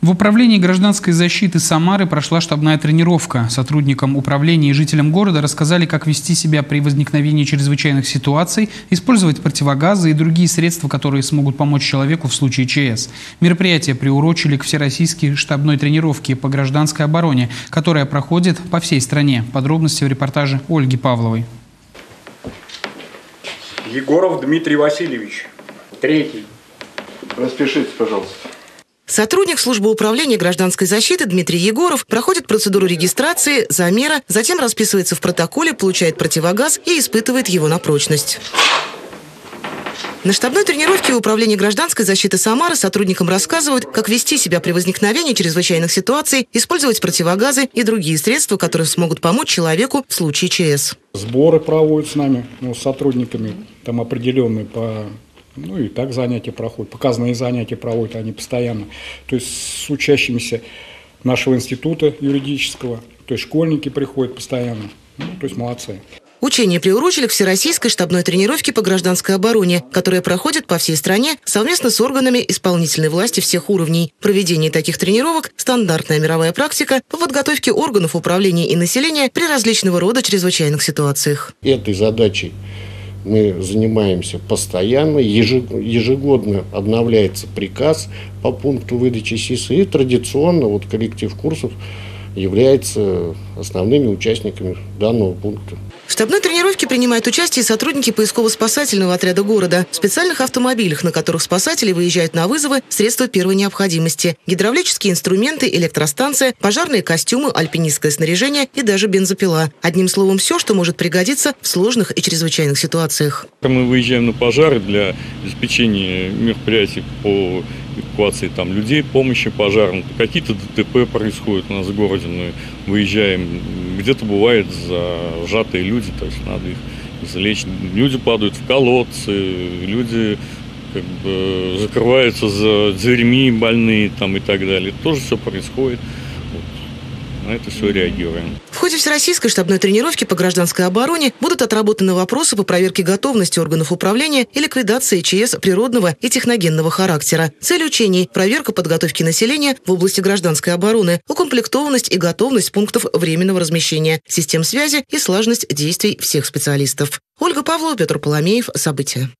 В управлении гражданской защиты Самары прошла штабная тренировка. Сотрудникам управления и жителям города рассказали, как вести себя при возникновении чрезвычайных ситуаций, использовать противогазы и другие средства, которые смогут помочь человеку в случае ЧС. Мероприятие приурочили к всероссийской штабной тренировке по гражданской обороне, которая проходит по всей стране. Подробности в репортаже Ольги Павловой. Егоров Дмитрий Васильевич. Третий. Распишитесь, пожалуйста. Сотрудник службы управления гражданской защиты Дмитрий Егоров проходит процедуру регистрации, замера, затем расписывается в протоколе, получает противогаз и испытывает его на прочность. На штабной тренировке управления гражданской защиты Самары сотрудникам рассказывают, как вести себя при возникновении чрезвычайных ситуаций, использовать противогазы и другие средства, которые смогут помочь человеку в случае ЧС. Сборы проводят с нами, ну, с сотрудниками, там определенные по ну и так занятия проходят, показанные занятия проводят они постоянно. То есть с учащимися нашего института юридического, то есть школьники приходят постоянно. Ну, то есть молодцы. Учения приурочили к всероссийской штабной тренировке по гражданской обороне, которая проходит по всей стране совместно с органами исполнительной власти всех уровней. Проведение таких тренировок – стандартная мировая практика по подготовке органов управления и населения при различного рода чрезвычайных ситуациях. Этой задачей мы занимаемся постоянно, ежегодно обновляется приказ по пункту выдачи СИСа, и традиционно вот коллектив курсов является основными участниками данного пункта. В штабной тренировке принимают участие сотрудники поисково-спасательного отряда города в специальных автомобилях, на которых спасатели выезжают на вызовы средства первой необходимости, гидравлические инструменты, электростанция, пожарные костюмы, альпинистское снаряжение и даже бензопила. Одним словом, все, что может пригодиться в сложных и чрезвычайных ситуациях. Мы выезжаем на пожары для обеспечения мероприятий по эвакуации там, людей, помощи пожарным. Какие-то ДТП происходят у нас в городе, мы выезжаем, где-то бывает зажатые люди, то есть надо их залечь. Люди падают в колодцы, люди как бы закрываются за дверьми больные там и так далее. Тоже все происходит. На это все реагируем. В ходе всероссийской штабной тренировки по гражданской обороне будут отработаны вопросы по проверке готовности органов управления и ликвидации ЧС природного и техногенного характера. Цель учений – проверка подготовки населения в области гражданской обороны, укомплектованность и готовность пунктов временного размещения, систем связи и слаженность действий всех специалистов. Ольга Павлова, Петр Поломеев. События.